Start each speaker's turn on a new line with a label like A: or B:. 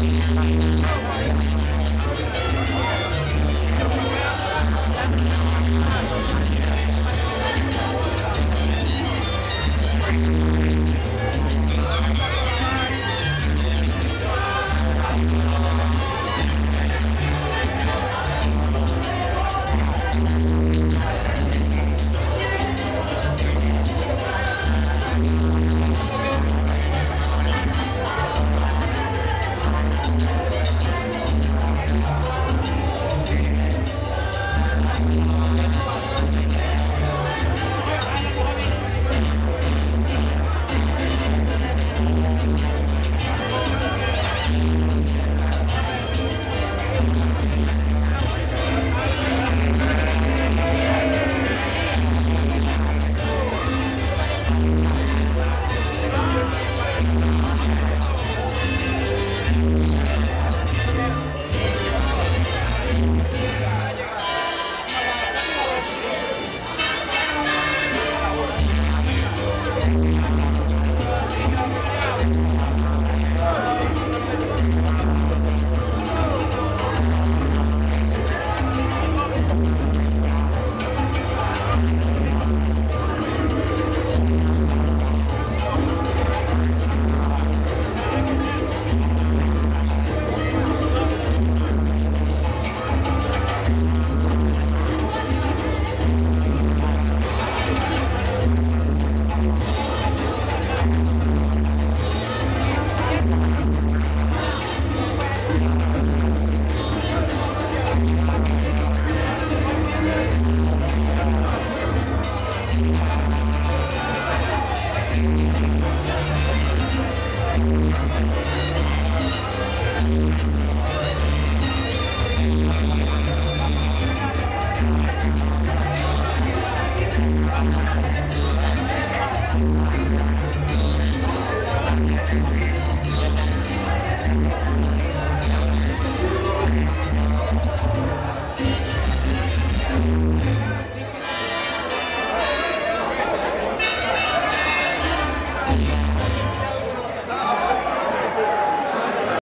A: Gracias. Thank you.